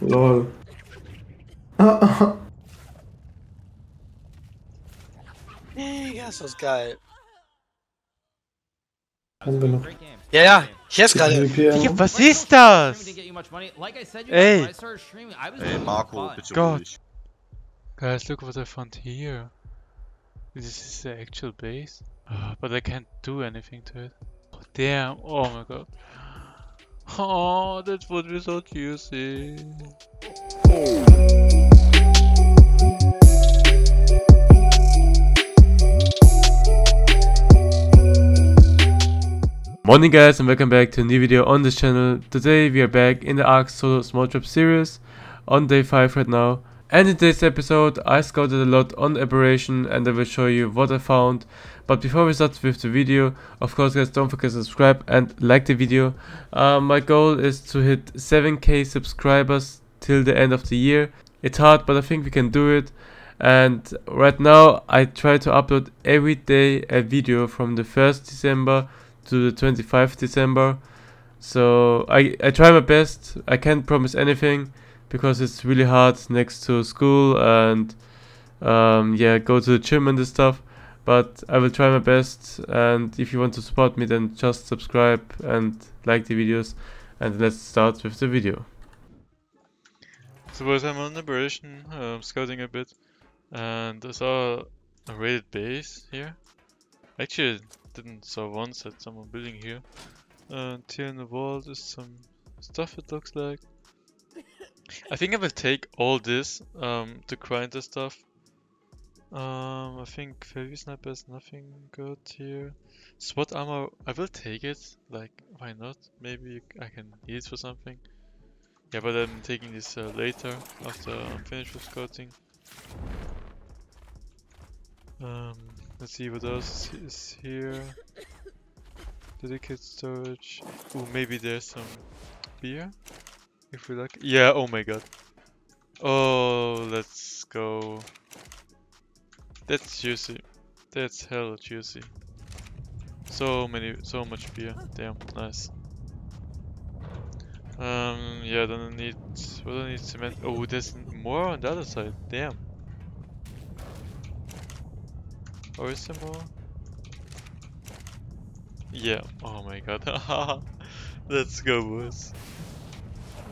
Lol. Mega, ist das geil. Haben wir noch. Ja, ja, jetzt gerade. VPN. Was ist das? Ey. Ey, Marco, bitte Gott. Guys, look what I found here. This is the actual base. Ah, but I can't do anything to it. Oh, damn. Oh my god. Oh, that would be so juicy. Morning guys and welcome back to a new video on this channel. Today we are back in the Ark Solo Small Tribes series on day 5 right now. And in today's episode I scouted a lot on aberration and I will show you what I found. But before we start with the video, of course guys don't forget to subscribe and like the video. Uh, my goal is to hit 7k subscribers till the end of the year. It's hard but I think we can do it. And right now I try to upload every day a video from the 1st December to the 25th December. So I, I try my best. I can't promise anything because it's really hard next to school and um, yeah, go to the gym and this stuff. But I will try my best. And if you want to support me, then just subscribe and like the videos. And let's start with the video. Suppose I'm on aberration, um, scouting a bit, and I saw a raided base here. Actually, didn't saw once that someone building here. And here in the wall is some stuff it looks like. I think I will take all this um, to grind the stuff. Um, I think heavy sniper is nothing good here. SWAT armor, I will take it. Like, why not? Maybe I can need it for something. Yeah, but I'm taking this uh, later after I'm finished with scouting. Um, let's see what else is here. Dedicated storage. Ooh, maybe there's some beer. If we like. Yeah. Oh my god. Oh, let's go. That's juicy. That's hella juicy. So many, so much beer. Damn, nice. Um, yeah, then I need, what do I need cement? Oh, there's more on the other side. Damn. Or is there more? Yeah. Oh my god. Let's go, boys.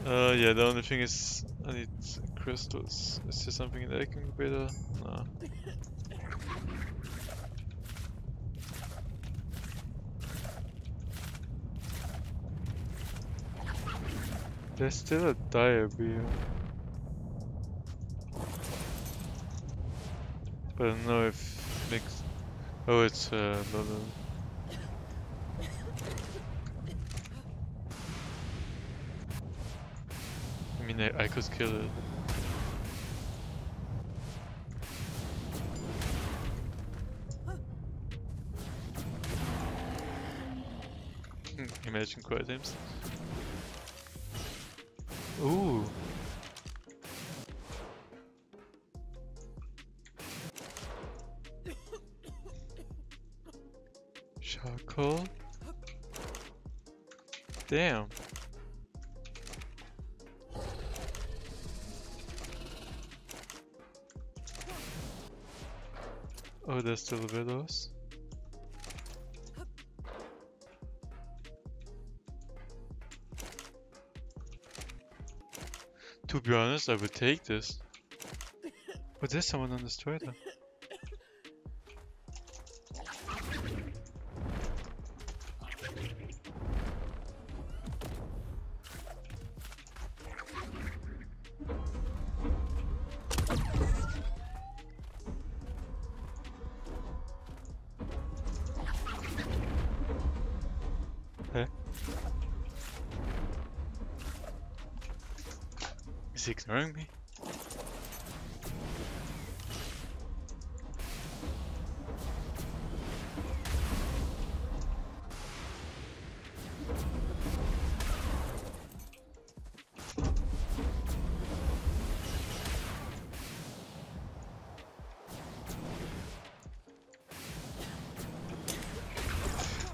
Uh, yeah, the only thing is I need crystals. Is there something in the egg incubator? No. There's still a dire. But I don't know if mixed. Oh, it's uh, not mean, I, I could kill it. Hmm, imagine quiet times. Ooh. Charcoal. Damn. Oh, there's still willows. To be honest, I would take this. But there's someone on the strider. Ignoring me?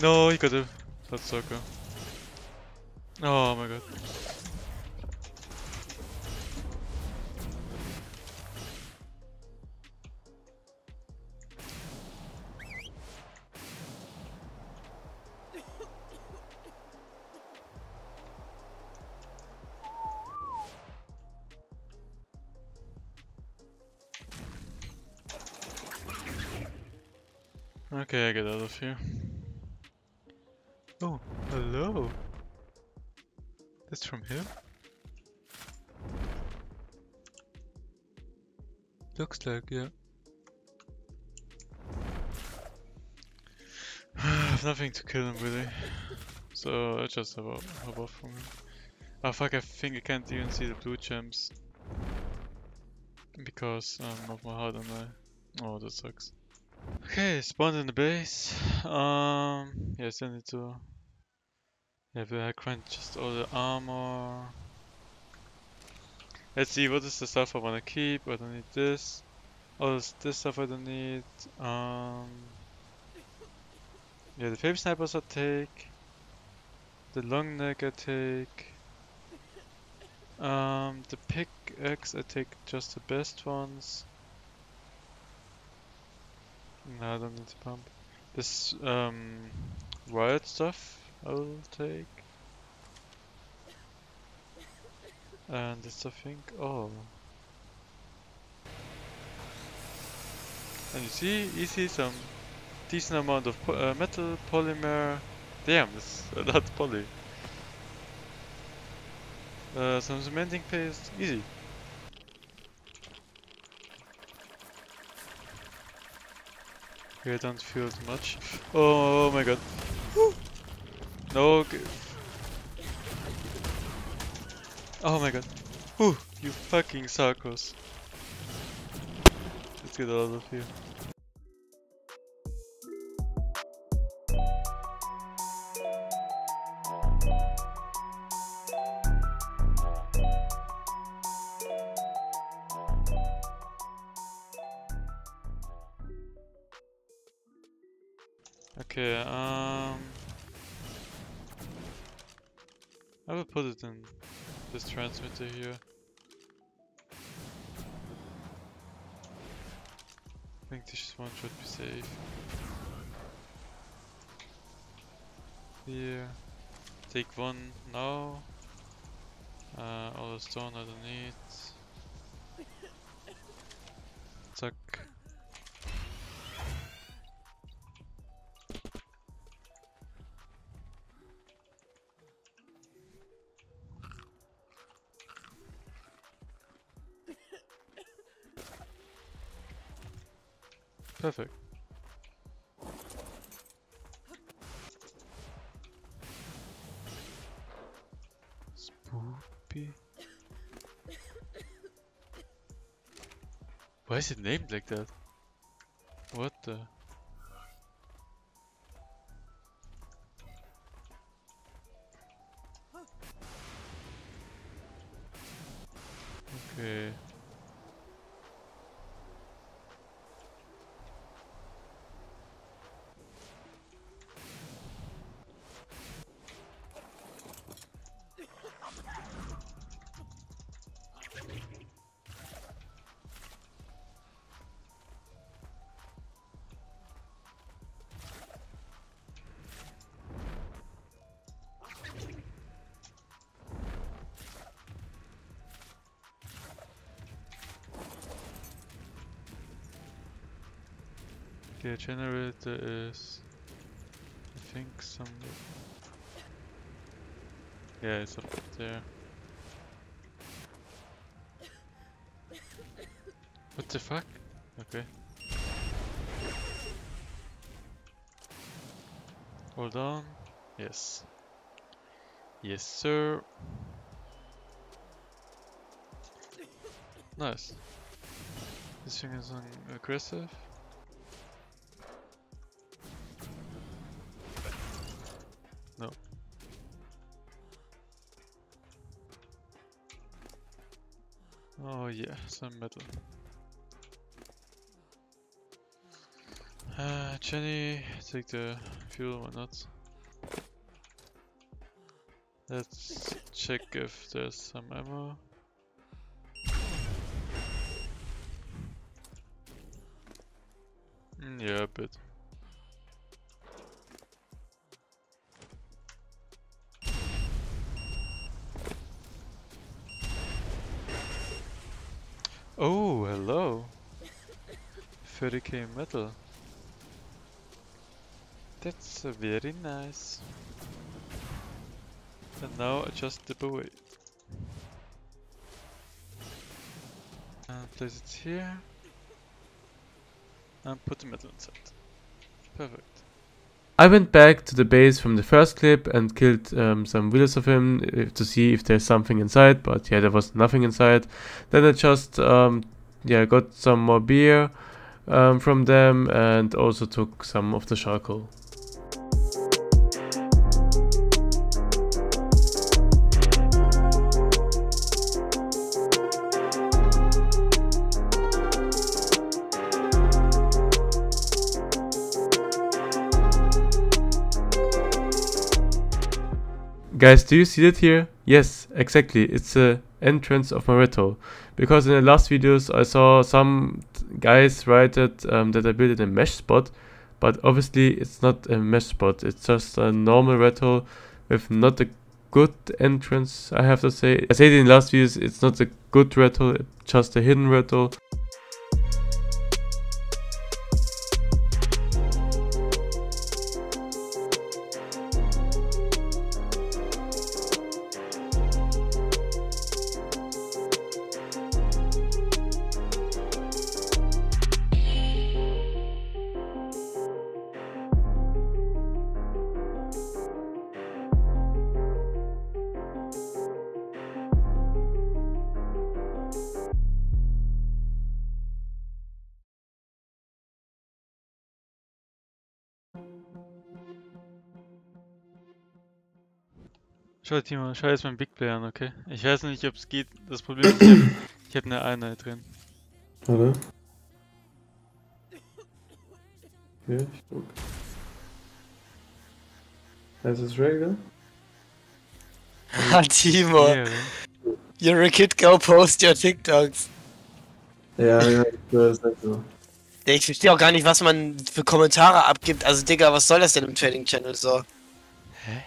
No, he got a bloodsucker. Oh my god. Okay, I get out of here. Oh, hello. That's from him? Looks like, yeah. I have nothing to kill him really. So I just have a hop off from him. Oh fuck, I think I can't even see the blue gems. Because um, of my heart and I. Oh, that sucks. Okay, spawned in the base. Um, yes, I need to. Yeah, I grind just all the armor. Let's see, what is the stuff I wanna keep? I don't need this. All this, this stuff I don't need. Um, yeah, the flame snipers I take. The long neck I take. Um, the pickaxe I take just the best ones. No, I don't need to pump. This um stuff I will take. And this I think oh. And you see, you see some decent amount of po uh, metal, polymer. Damn, this a lot of poly. Uh, some cementing paste, easy. Okay, I don't feel it much. Oh, my god. No. Oh my god. Whew, you fucking sarcos. Let's get out of here. Okay, um... I will put it in this transmitter here. I think this one should be safe. Here. Take one now. Uh, all the stone I don't need. Perfect. Spoopy. Why is it named like that? What the? Okay, generator is I think some Yeah, it's up there. What the fuck? Okay. Hold on. Yes. Yes, sir. Nice. This thing is aggressive. Some metal. Uh, Jenny, take the fuel, why not? Let's check if there's some ammo. Mm, yeah, a bit. Oh, hello. 30k metal. That's very nice. And now I just dip away. And place it here. And put the metal inside. Perfect. I went back to the base from the first clip and killed um, some villagers of him uh, to see if there's something inside, but yeah, there was nothing inside. Then I just um, yeah got some more beer um, from them and also took some of the charcoal. Guys, do you see that here? Yes, exactly. It's the entrance of Moretto. Because in the last videos I saw some guys write it, um, that I built it a mesh spot. But obviously it's not a mesh spot. It's just a normal hole with not a good entrance, I have to say. I said in the last videos, it's not a good it's just a hidden red Schau Timo, schau jetzt mein Big Player an, okay? Ich weiß nicht, ob es geht. Das Problem ist, ich habe ich hab eine Einheit drin. Warte. Ja, ich guck. Ist es regular? Ah, Timo, Mehrere. you're a kid, go post your TikToks. Ja, ja, das ist nicht so. Ich verstehe auch gar nicht, was man für Kommentare abgibt. Also, Digga, was soll das denn im Trading Channel so? Hä?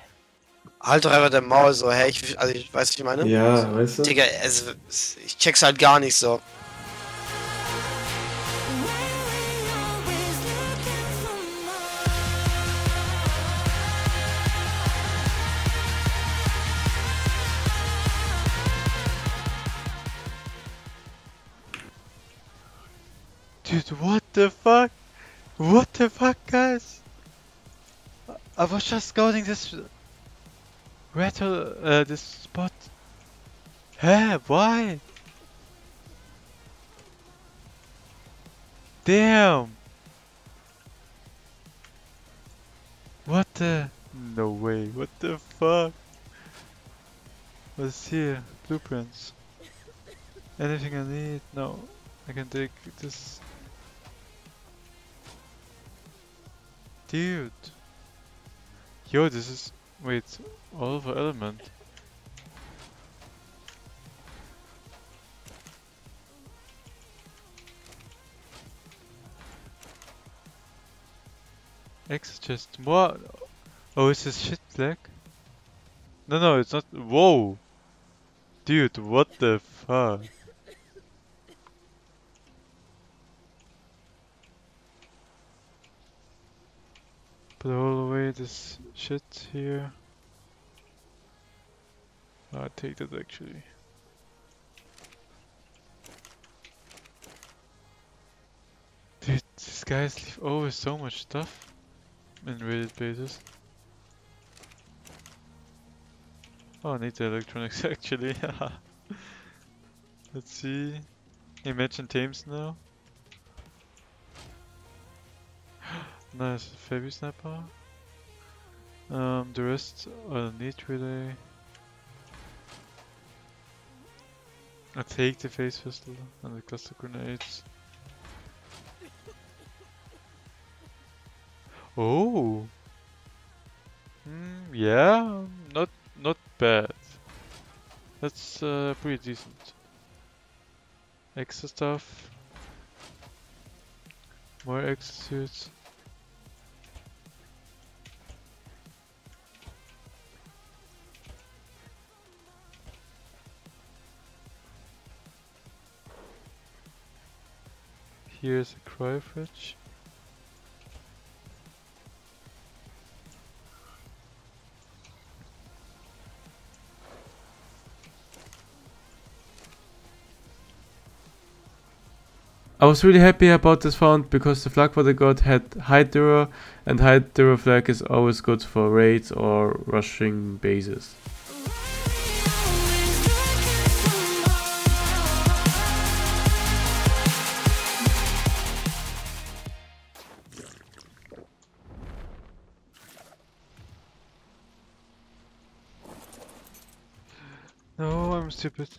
Halt doch einfach der Maul so, hä? Ich, also, ich weiß, was ich meine? Ja, weißt du? Digga, also, ich check's halt gar nicht so. Dude, what the fuck? What the fuck, guys? I was just scouting this rathole, uh, this spot. Huh? Why? Damn! What the? No way. What the fuck? What's here? Blueprints. Anything I need? No. I can take this. Dude. Yo, this is. Wait. All over element. X just What? Oh, is this shit black? No, no, it's not. Whoa! Dude, what the fuck? All away this shit here. I'll take that actually. Dude, these guys leave over so much stuff in raided bases. Oh, I need the electronics actually. Let's see. Imagine Thames now. Nice, Fabi Sniper. Um, the rest don't need really. I take the face pistol and the cluster grenades. Oh. Mm, yeah, not not bad. That's uh, pretty decent. Extra stuff. More extra suits. Here's a cryofridge. I was really happy about this found because the flag what I got had high Hydra and high Hydra flag is always good for raids or rushing bases. Stupid.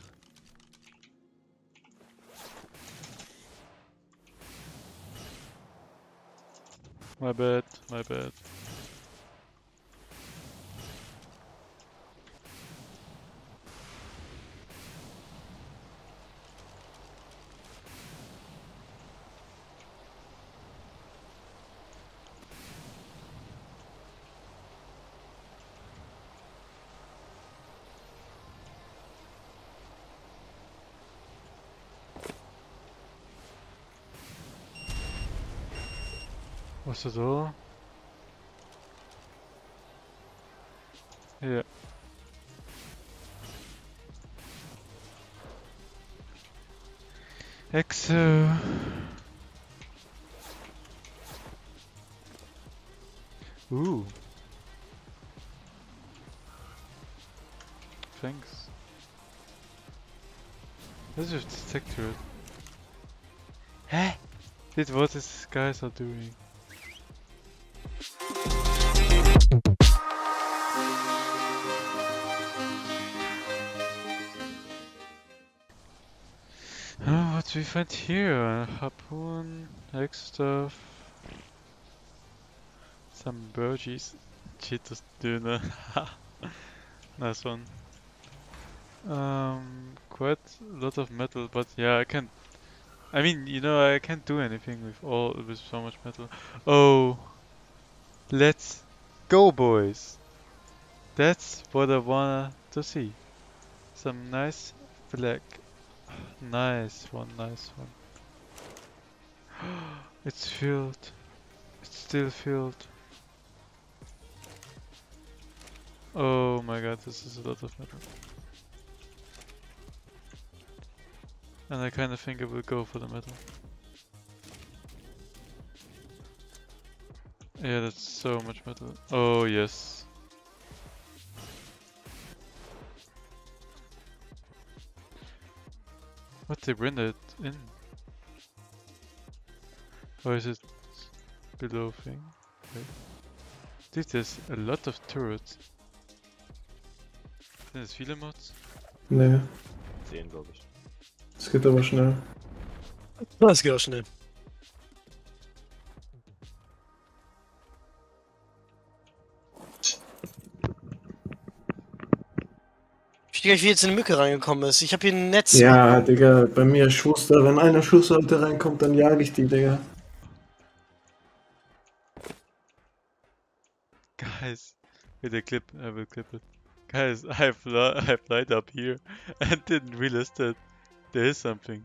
My bad, my bad. Er door? Ja. Exo. Ooh. Thanks. Let's just stick to it. Hä? Dit what these guys are doing. What do we find here? Harpoon, X stuff. Some burgies. Cheetos Döner. nice one. Um, quite a lot of metal, but yeah, I can't. I mean, you know, I can't do anything with all with so much metal. Oh, let's go, boys! That's what I wanna to see. Some nice flag. Nice one, nice one. it's filled. It's still filled. Oh my god, this is a lot of metal. And I kinda think I will go for the metal. Yeah, that's so much metal. Oh yes. What they bring it in? Or is it below thing? Wait. Dude, there's a lot of turrets. Sind es viele Mods? Nee, 10, glaube ich. es geht aber schnell. Ah, das geht auch schnell. Nicht, wie jetzt eine Mücke reingekommen ist. Ich habe hier ein Netz. Ja, Digga, bei mir Schuster, wenn eine Schussseite reinkommt, dann jage ich die, Digga. Guys, with a clip, I will clip it. Guys, I fly, I flight up here and didn't realize that there is something.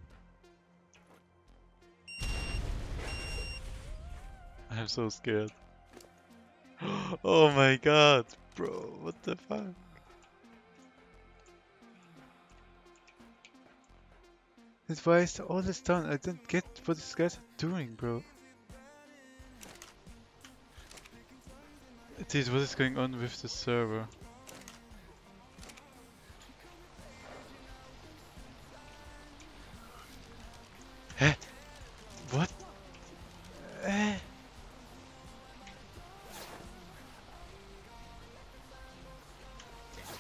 I'm so scared. Oh my god, bro, what the fuck? Is all this done? I don't get what these guys are doing, bro. Dude, what is going on with the server? Hä? What? Eh?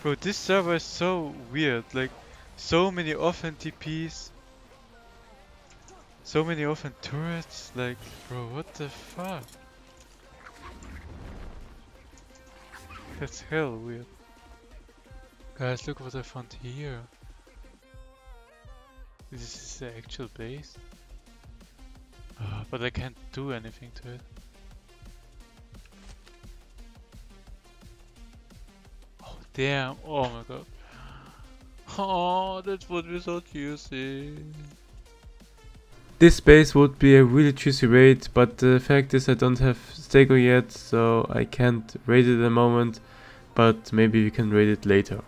Bro, this server is so weird. Like, so many offhand TPs. So many offhand turrets. Like, bro, what the fuck? That's hell weird. Guys, look what I found here. This is the actual base. Ah, but I can't do anything to it. Oh damn, oh my god. Oh, that would be so juicy. This base would be a really juicy raid, but the fact is I don't have Stego yet, so I can't raid it at the moment, but maybe we can raid it later.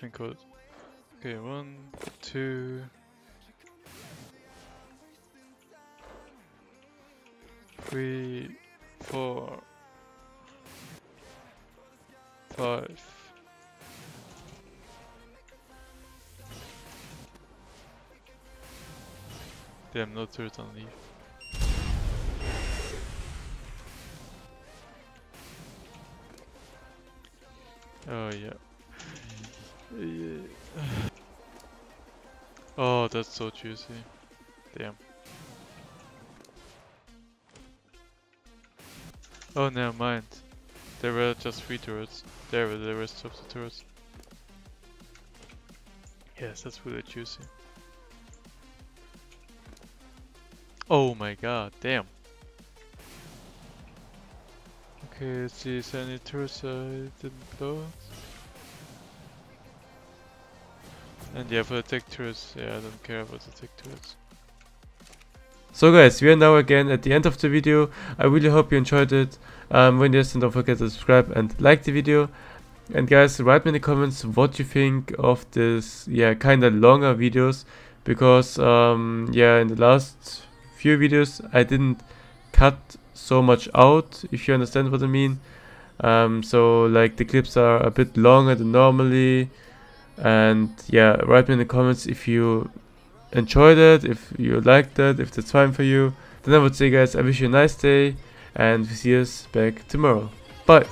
Been coded. Okay, one, two. Three, four, five. Damn, no turret on leaf. Oh yeah. Yeah. Oh, that's so juicy. Damn. Oh, never mind. There were just three turrets. There were the rest of the turrets. Yes, that's really juicy. Oh my god, damn. Okay, let's see, is there any turrets I didn't blow? And yeah, for the tech turrets, yeah, I don't care about the tech turrets. So guys, we are now again at the end of the video. I really hope you enjoyed it. Um, when yes, then don't forget to subscribe and like the video. And guys, write me in the comments what you think of this, yeah, kind of longer videos. Because, um, yeah, in the last few videos, I didn't cut so much out, if you understand what I mean. Um, so, like, the clips are a bit longer than normally. And, yeah, write me in the comments if you enjoyed it, if you liked it, if that's fine for you. Then I would say guys, I wish you a nice day and we see us back tomorrow. Bye!